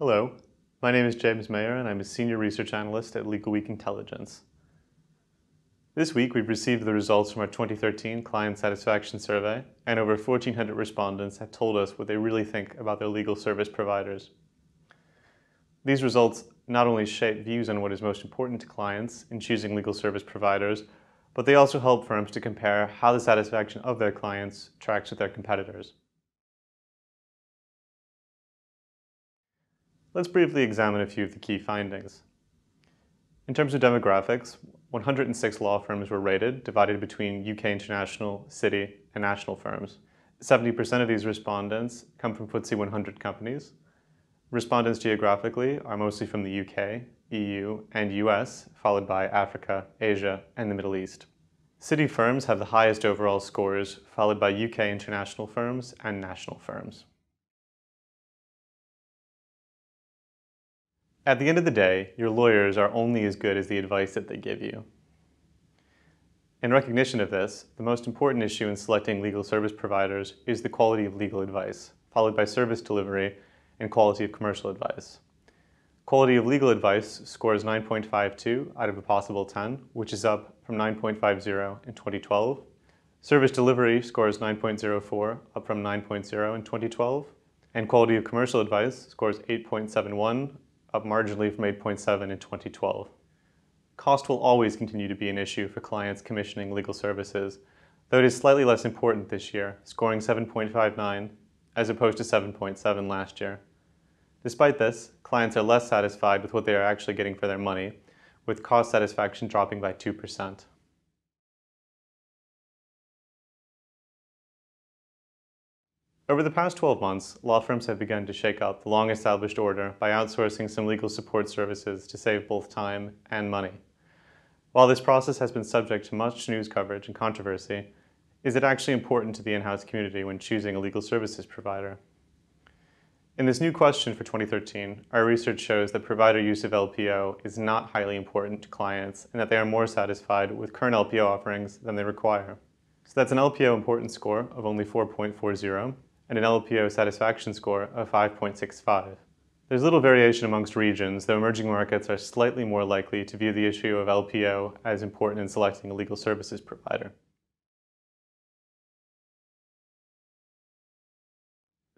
Hello, my name is James Mayer and I'm a Senior Research Analyst at LegalWeek Intelligence. This week we've received the results from our 2013 Client Satisfaction Survey and over 1,400 respondents have told us what they really think about their legal service providers. These results not only shape views on what is most important to clients in choosing legal service providers, but they also help firms to compare how the satisfaction of their clients tracks with their competitors. Let's briefly examine a few of the key findings. In terms of demographics, 106 law firms were rated, divided between UK international, city, and national firms. 70% of these respondents come from FTSE 100 companies. Respondents geographically are mostly from the UK, EU, and US, followed by Africa, Asia, and the Middle East. City firms have the highest overall scores, followed by UK international firms and national firms. At the end of the day, your lawyers are only as good as the advice that they give you. In recognition of this, the most important issue in selecting legal service providers is the quality of legal advice, followed by service delivery and quality of commercial advice. Quality of legal advice scores 9.52 out of a possible 10, which is up from 9.50 in 2012. Service delivery scores 9.04, up from 9.0 in 2012. And quality of commercial advice scores 8.71, up marginally from 8.7 in 2012. Cost will always continue to be an issue for clients commissioning legal services, though it is slightly less important this year, scoring 7.59 as opposed to 7.7 last year. Despite this, clients are less satisfied with what they are actually getting for their money, with cost satisfaction dropping by 2%. Over the past 12 months, law firms have begun to shake up the long-established order by outsourcing some legal support services to save both time and money. While this process has been subject to much news coverage and controversy, is it actually important to the in-house community when choosing a legal services provider? In this new question for 2013, our research shows that provider use of LPO is not highly important to clients and that they are more satisfied with current LPO offerings than they require. So that's an LPO importance score of only 4.40 and an LPO satisfaction score of 5.65. There's little variation amongst regions, though emerging markets are slightly more likely to view the issue of LPO as important in selecting a legal services provider.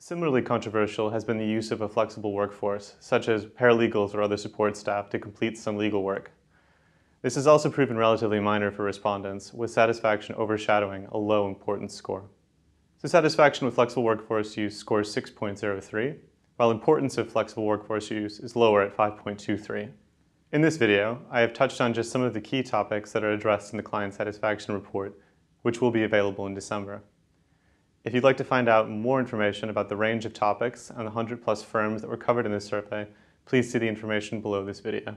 Similarly controversial has been the use of a flexible workforce, such as paralegals or other support staff to complete some legal work. This has also proven relatively minor for respondents, with satisfaction overshadowing a low importance score. So satisfaction with flexible workforce use scores 6.03, while importance of flexible workforce use is lower at 5.23. In this video, I have touched on just some of the key topics that are addressed in the client satisfaction report, which will be available in December. If you'd like to find out more information about the range of topics and the 100 plus firms that were covered in this survey, please see the information below this video.